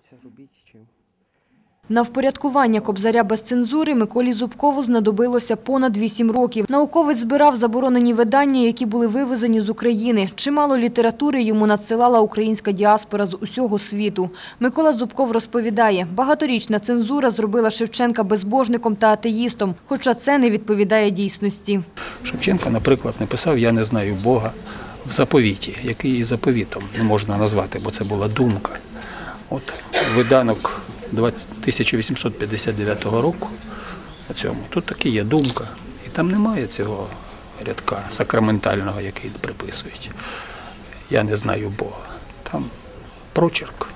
Це робіть чим. На впорядкування кобзаря без цензури Миколі Зубкову знадобилося понад вісім років. Науковець збирав заборонені видання, які були вивезені з України. Чимало літератури йому надсилала українська діаспора з усього світу. Микола Зубков розповідає, багаторічна цензура зробила Шевченка безбожником та атеїстом, хоча це не відповідає дійсності. Шевченко, наприклад, написав Я не знаю Бога в заповіті, який і заповітом не можна назвати, бо це була думка. От виданок 1859 року у цьому, тут таки є думка. І там немає цього рядка сакраментального, який приписують. Я не знаю Бога. Там прочерк.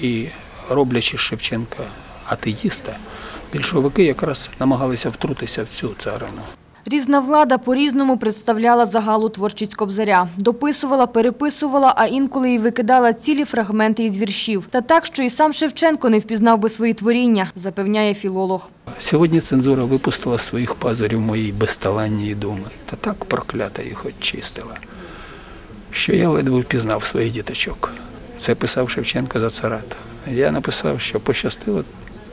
І роблячи Шевченка атеїста, більшовики якраз намагалися втрутися в цю царину. Різна влада по-різному представляла загалу творчість Кобзаря. Дописувала, переписувала, а інколи і викидала цілі фрагменти із віршів. Та так, що і сам Шевченко не впізнав би свої творіння, запевняє філолог. Сьогодні цензура випустила своїх пазурів моїй безталанні думи, та так проклята їх очистила, що я ледве впізнав своїх діточок. Це писав Шевченко за царат. Я написав, що пощастило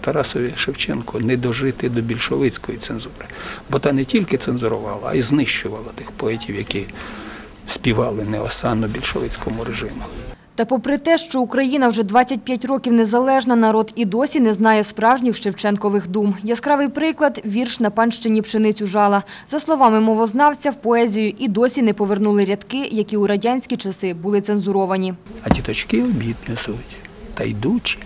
Тарасові Шевченку не дожити до більшовицької цензури, бо та не тільки цензурувала, а й знищувала тих поетів, які співали неосанно більшовицькому режиму. Та попри те, що Україна вже 25 років незалежна, народ і досі не знає справжніх Шевченкових дум. Яскравий приклад – вірш «На панщині пшеницю жала». За словами мовознавця, в поезію і досі не повернули рядки, які у радянські часи були цензуровані. А діточки обід несуть, та йдучи,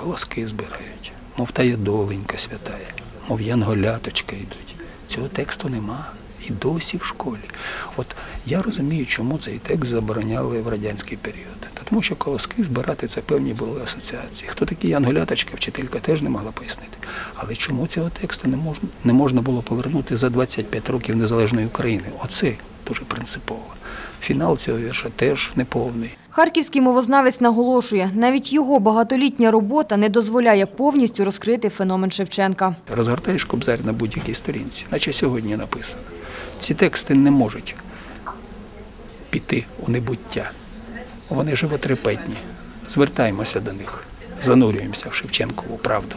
колоски збирають, мов та є доленька святая, мов янголяточка йдуть. Цього тексту нема. І досі в школі. От я розумію, чому цей текст забороняли в радянський період. Та Тому що колоски збирати це певні були асоціації. Хто такі янголяточка, вчителька теж не могла пояснити. Але чому цього тексту не можна, не можна було повернути за 25 років незалежної України? Оце дуже принципово. Фінал цього вірша теж неповний. Харківський мовознавець наголошує, навіть його багатолітня робота не дозволяє повністю розкрити феномен Шевченка. Розгортаєш кобзар на будь-якій сторінці, наче сьогодні написано. Ці тексти не можуть піти у небуття. Вони животрепетні. Звертаємося до них, занурюємося в Шевченкову правду.